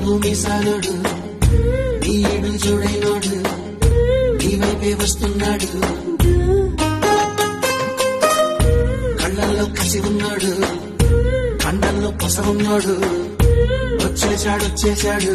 నవ్వు మీసాలోడు నీ ఏడు చూడైనోడు నీ వైపే వస్తున్నాడు. కళ్ళల్లో కసి ఉన్నాడు. కండల్లో పొస ఉన్నాడు వచ్చేశాడు వచ్చేశాడు.